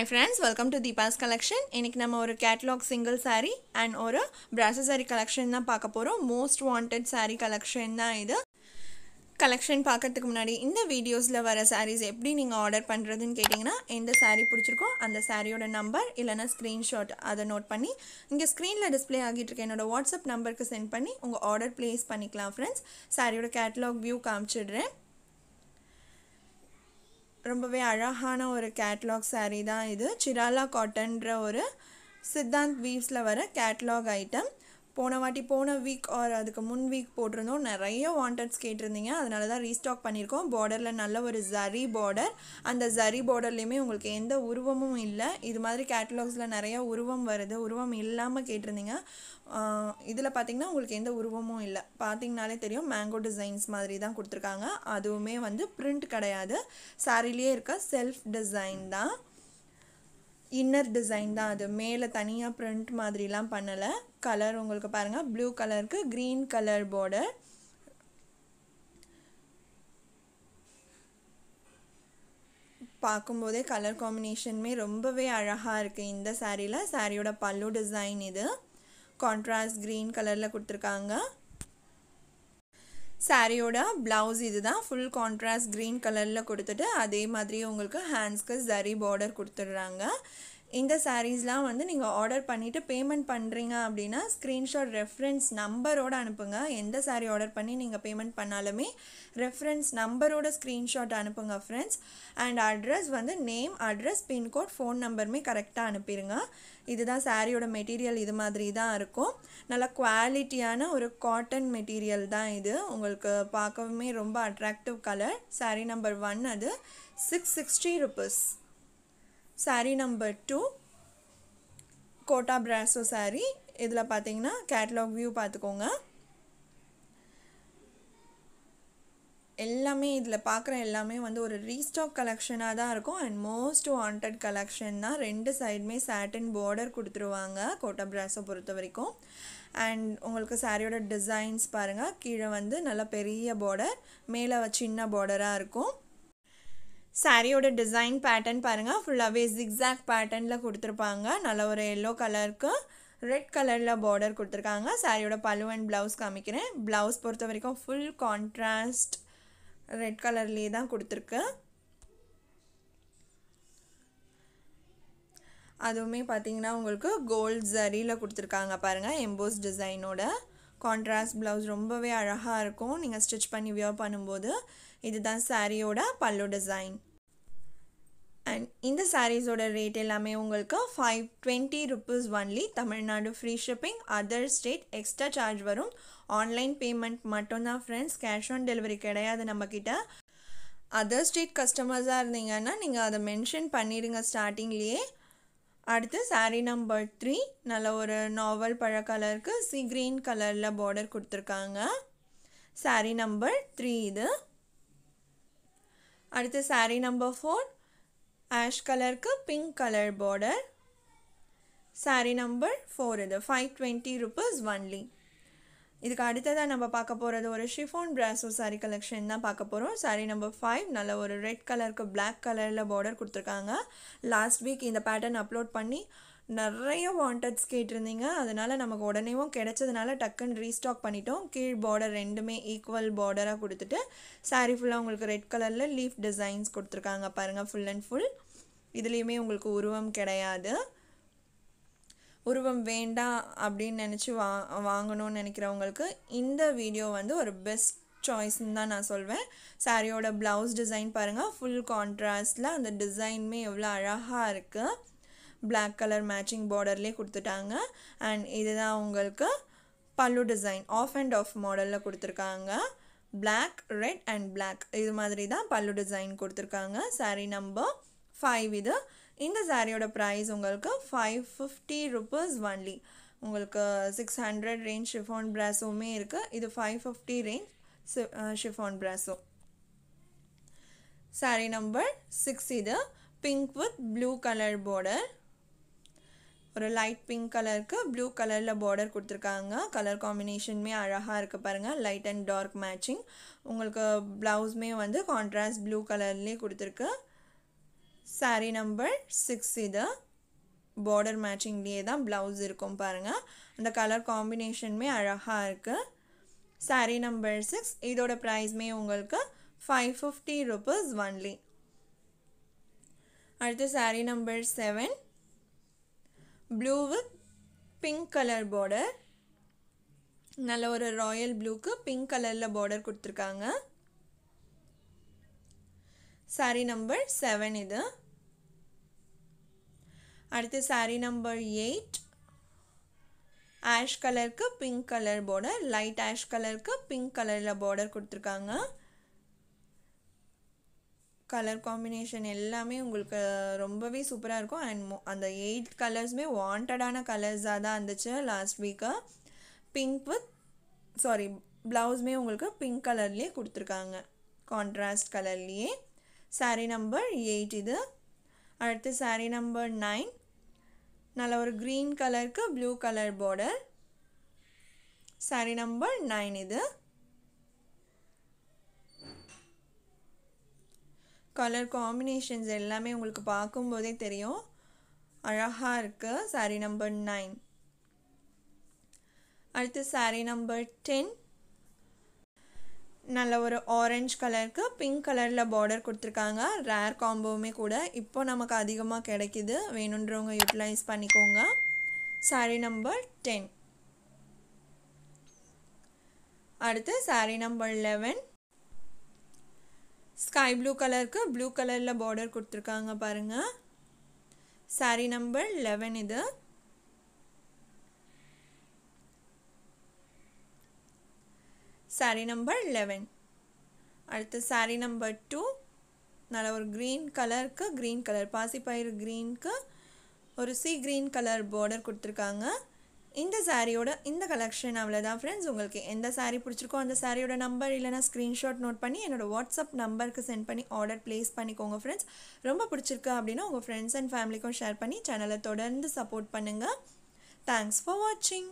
Hi friends welcome to Deepa's collection இன்றைக்கி நம்ம ஒரு கேட்லாக் சிங்கிள் சாரீ அண்ட் ஒரு பிராசஸ் saree கலெக்ஷன் தான் பார்க்க போகிறோம் மோஸ்ட் வாண்டட் சாரீ கலெக்ஷன் தான் இது. கலெக்ஷன் பார்க்கறதுக்கு முன்னாடி இந்த வீடியோஸில் வர சாரீஸ் எப்படி நீங்கள் ஆர்டர் பண்ணுறதுன்னு கேட்டிங்கன்னா எந்த சாரீ பிடிச்சிருக்கோ அந்த சாரியோட நம்பர் இல்லைனா ஸ்க்ரீன்ஷாட் அதை நோட் பண்ணி இங்கே ஸ்க்ரீனில் டிஸ்ப்ளே ஆகிட்டு இருக்க என்னோட வாட்ஸ்அப் நம்பருக்கு சென்ட் பண்ணி உங்கள் ஆர்டர் ப்ளேஸ் பண்ணிக்கலாம் ஃப்ரெண்ட்ஸ் சாரியோட கேட்லாக் வியூ காமிச்சிடுறேன். ரொம்பவே அழகான ஒரு கேட்லாக் சாரீ தான் இது. சிராலா காட்டன்ற ஒரு சித்தாந்த் வீவ்ஸில் வர கேட்லாக் ஐட்டம் போன வாட்டி போன வீக் ஆர் அதுக்கு முன் வீக் போட்டிருந்தோம். நிறைய வாண்டட்ஸ் கேட்டிருந்தீங்க. அதனால தான் ரீஸ்டாக் பண்ணியிருக்கோம். பார்டரில் நல்ல ஒரு ஜரி பார்டர் அந்த ஜரி பார்டர்லேயுமே உங்களுக்கு எந்த உருவமும் இல்லை. இது மாதிரி கேட்டலாக்ஸில் நிறைய உருவம் வருது. உருவம் இல்லாமல் கேட்டிருந்தீங்க. இதில் பார்த்தீங்கன்னா உங்களுக்கு எந்த உருவமும் இல்லை. பார்த்தீங்கனாலே தெரியும். மேங்கோ டிசைன்ஸ் மாதிரி தான் கொடுத்துருக்காங்க. அதுவுமே வந்து பிரிண்ட் கிடையாது. சாரிலேயே இருக்க செல்ஃப் டிசைன் தான். இன்னர் டிசைன் தான் அது. மேலே தனியாக பிரிண்ட் மாதிரிலாம் பண்ணலை. கலர் உங்களுக்கு பாருங்கள் ப்ளூ கலருக்கு க்ரீன் கலர் பார்டர் பார்க்கும்போதே கலர் காம்பினேஷனுமே ரொம்பவே அழகாக இருக்குது இந்த சாரியில் சாரியோட பல்லு டிசைன் இது. கான்ட்ராஸ்ட் க்ரீன் கலரில் கொடுத்துருக்காங்க. சாரியோட ப்ளவுஸ் இது தான் ஃபுல் கான்ட்ராஸ்ட் க்ரீன் கலரில் கொடுத்துட்டு அதே மாதிரி உங்களுக்கு ஹேண்ட்ஸ்க்கு ஜரி பார்டர் கொடுத்துட்றாங்க. இந்த சாரீஸ்லாம் வந்து நீங்கள் ஆர்டர் பண்ணிவிட்டு பேமெண்ட் பண்ணுறீங்க அப்படின்னா ஸ்க்ரீன்ஷாட் ரெஃபரன்ஸ் நம்பரோடு அனுப்புங்க. எந்த சாரீ ஆர்டர் பண்ணி நீங்கள் பேமெண்ட் பண்ணாலுமே ரெஃபரன்ஸ் நம்பரோட ஸ்க்ரீன்ஷாட் அனுப்புங்க ஃப்ரெண்ட்ஸ் அண்ட் அட்ரஸ் வந்து நேம் அட்ரஸ் பின்கோட் ஃபோன் நம்பருமே கரெக்டாக அனுப்பிடுங்க இதுதான் சாரியோட மெட்டீரியல் இது மாதிரி தான் இருக்கும். நல்ல குவாலிட்டியான ஒரு காட்டன் மெட்டீரியல் தான் இது. உங்களுக்கு பார்க்கவுமே ரொம்ப attractive colour saree number one அது six sixty rupees saree number two Kota brasso saree இதில் பார்த்தீங்கன்னா கேட்லாக் வியூ பார்த்துக்கோங்க எல்லாமே இதில் பார்க்குற எல்லாமே வந்து ஒரு ரீஸ்டாக் கலெக்ஷனாக தான் இருக்கும். அண்ட் மோஸ்ட் வாண்டட் கலெக்ஷன் தான் ரெண்டு சைடுமே சாட்டின் பார்டர் கொடுத்துருவாங்க கோட்டா பிராஸை பொறுத்த வரைக்கும். அண்ட் உங்களுக்கு சாரியோட டிசைன்ஸ் பாருங்கள் கீழே வந்து நல்ல பெரிய பார்டர் மேலே சின்ன பார்டராக இருக்கும். சாரியோட டிசைன் பேட்டர்ன் பாருங்கள் ஃபுல்லாகவே ஜிக்ஸாக் பேட்டர்னில் கொடுத்துருப்பாங்க. நல்ல ஒரு எல்லோ கலருக்கு ரெட் கலரில் பார்டர் கொடுத்துருக்காங்க. சாரியோட பல்லு அண்ட் ப்ளவுஸ் காமிக்கிறேன். ப்ளவுஸ் பொறுத்த வரைக்கும் ஃபுல் கான்ட்ராஸ்ட் ரெட் கலர்லேயே தான் கொடுத்துருக்கு. அதுவுமே பார்த்தீங்கன்னா உங்களுக்கு கோல்ட் ஜரியில் கொடுத்துருக்காங்க பாருங்கள் எம்போஸ் டிசைனோட கான்ட்ராஸ்ட் ப்ளவுஸ் ரொம்பவே அழகாக இருக்கும். நீங்கள் ஸ்டிச் பண்ணி வியர் பண்ணும்போது. இதுதான் சாரியோட பல்லு டிசைன் அண்ட் இந்த சாரீஸோட ரேட் எல்லாமே உங்களுக்கு five twenty rupees only Tamil Nadu free shipping other state extra charge வரும். ஆன்லைன் பேமெண்ட் மட்டும்தான் ஃப்ரெண்ட்ஸ் கேஷ் ஆன் டெலிவரி கிடையாது நம்மக்கிட்ட அதர் ஸ்டேட் கஸ்டமர்ஸாக இருந்தீங்கன்னா நீங்கள் அதை மென்ஷன் பண்ணிடுங்க ஸ்டார்டிங்லேயே அடுத்து சாரீ நம்பர் த்ரீ நல்ல ஒரு நாவல் பழ கலருக்கு சி க்ரீன் கலரில் பார்டர் கொடுத்துருக்காங்க. சாரீ நம்பர் த்ரீ இது. அடுத்து சாரீ நம்பர் ஃபோர் ஆஷ் கலருக்கு pink colour border saree number four இது ஃபைவ் டுவெண்ட்டி ருபீஸ் ஒன்லி இதுக்கு அடுத்ததாக நம்ம பார்க்க போகிறது ஒரு ஷிஃபோன் பிராசோ சாரீ கலெக்ஷன் தான் பார்க்க போகிறோம் சாரீ நம்பர் ஃபைவ் நல்ல ஒரு ரெட் கலருக்கு பிளாக் கலரில் பார்டர் கொடுத்துருக்காங்க. லாஸ்ட் வீக் இந்த பேட்டர்ன் அப்லோட் பண்ணி நிறைய வாண்டட்ஸ் கேட்டிருந்தீங்க. அதனால் நமக்கு உடனேவும் கிடைச்சதுனால டக்குன்னு ரீஸ்டாக் பண்ணிட்டோம். கீழ் பார்டர் ரெண்டுமே ஈக்குவல் பார்டராக கொடுத்துட்டு சாரீ ஃபுல்லாக உங்களுக்கு ரெட் கலரில் லீஃப் டிசைன்ஸ் கொடுத்துருக்காங்க பாருங்கள் ஃபுல் அண்ட் ஃபுல் இதுலேயுமே உங்களுக்கு உருவம் கிடையாது. உருவம் வேண்டாம் அப்படின்னு நினச்சி வா வாங்கணும்னு நினைக்கிறவங்களுக்கு இந்த வீடியோ வந்து ஒரு பெஸ்ட் சாய்ஸ்ன்னு தான் நான் சொல்வேன். சாரியோட ப்ளவுஸ் டிசைன் பாருங்கள் ஃபுல் கான்ட்ராஸ்டில் அந்த டிசைனுமே எவ்வளோ அழகாக இருக்குது பிளாக் கலர் மேட்சிங் பார்டர்லேயே கொடுத்துட்டாங்க. அண்ட் இதுதான் உங்களுக்கு பல்லு டிசைன் ஆஃப் அண்ட் ஆஃப் மாடலில் கொடுத்துருக்காங்க. பிளாக் ரெட் அண்ட் பிளாக் இது மாதிரி தான் பல்லு டிசைன் கொடுத்துருக்காங்க. சாரீ நம்பர் ஃபைவ் இது. இந்த சாரியோட ப்ரைஸ் உங்களுக்கு ஃபைவ் ஃபிஃப்டி ருபீஸ் ஒன்லி உங்களுக்கு சிக்ஸ் ஹண்ட்ரட் ரேஞ்ச் ஷிஃபான் ப்ராஸோவுமே இருக்குது இது five fifty range chiffon brasso saree number six இது. Pink with blue colour border ஒரு லைட் பிங்க் கலருக்கு ப்ளூ கலரில் பார்டர் கொடுத்துருக்காங்க. கலர் காம்பினேஷனுமே அழகாக இருக்குது பாருங்கள் லைட் அண்ட் டார்க் மேட்சிங் உங்களுக்கு ப்ளவுஸுமே வந்து கான்ட்ராஸ்ட் ப்ளூ கலர்லேயே கொடுத்துருக்கு. சாரீ நம்பர் சிக்ஸ் இது. பார்டர் மேட்சிங்லேயே தான் ப்ளவுஸ் இருக்கும் பாருங்கள் அந்த கலர் காம்பினேஷனுமே அழகாக இருக்குது சாரீ நம்பர் சிக்ஸ் இதோட ப்ரைஸ்மே உங்களுக்கு ஃபைவ் ஃபிஃப்டி ருபீஸ் ஒன்லி அடுத்து sari number seven blue with pink colour border நல்ல ஒரு ராயல் ப்ளூக்கு பிங்க் கலரில் பார்டர் கொடுத்துருக்காங்க. Saree நம்பர் செவன் இது. அடுத்து saree நம்பர் எயிட் ஆஷ் கலருக்கு pink colour border light ash கலருக்கு பிங்க் கலரில் பார்டர் கொடுத்துருக்காங்க. கலர் காம்பினேஷன் எல்லாமே உங்களுக்கு ரொம்பவே சூப்பராக இருக்கும். அண்ட் மோ அந்த எயிட் கலர்ஸுமே வாண்டடான கலர்ஸாக தான் இருந்துச்சு last week pink with saree ப்ளவுஸுமே உங்களுக்கு பிங்க் கலர்லேயே கொடுத்துருக்காங்க. கான்ட்ராஸ்ட் கலர்லேயே சாரீ நம்பர் எயிட் இது. அடுத்து சாரீ நம்பர் நைன் நல்ல ஒரு க்ரீன் கலருக்கு blue colour border saree number nine இது. கலர் காம்பினேஷன்ஸ் எல்லாமே உங்களுக்கு பார்க்கும்போதே தெரியும். அழகாக இருக்குது saree நம்பர் நைன் அடுத்து saree நம்பர் டென் நல்ல ஒரு ஆரஞ்சு கலருக்கு பிங்க் கலரில் பார்டர் கொடுத்துருக்காங்க. ரேர் காம்போவுமே கூட இப்போ நமக்கு அதிகமாக கிடைக்கிது. வேணுன்றவங்க யூட்டிலைஸ் பண்ணிக்கோங்க. Saree நம்பர் டென் அடுத்து saree number eleven sky blue கலருக்கு ப்ளூ கலரில் பார்டர் கொடுத்துருக்காங்க பாருங்கள் saree நம்பர் லெவன் இது. Saree நம்பர் லெவன் அடுத்து saree நம்பர் டூ நல்ல ஒரு க்ரீன் கலருக்கு க்ரீன் கலர் பாசிப்பயிறு க்ரீனுக்கு ஒரு சி க்ரீன் கலர் பார்டர் கொடுத்துருக்காங்க. இந்த சாரியோட இந்த கலெக்ஷன் அவ்வளோதான் ஃப்ரெண்ட்ஸ் உங்களுக்கு எந்த சாரீ பிடிச்சிருக்கோ அந்த சாரியோட நம்பர் இல்லைனா ஸ்க்ரீன்ஷாட் நோட் பண்ணி என்னோடய வாட்ஸ்அப் நம்பருக்கு சென்ட் பண்ணி ஆர்டர் ப்ளேஸ் பண்ணிக்கோங்க ஃப்ரெண்ட்ஸ் ரொம்ப பிடிச்சிருக்கு அப்படின்னா உங்கள் ஃப்ரெண்ட்ஸ் அண்ட் ஃபேமிலிக்கும் ஷேர் பண்ணி சேனலை தொடர்ந்து சப்போர்ட் பண்ணுங்கள் தேங்க்ஸ் ஃபார் வாட்சிங்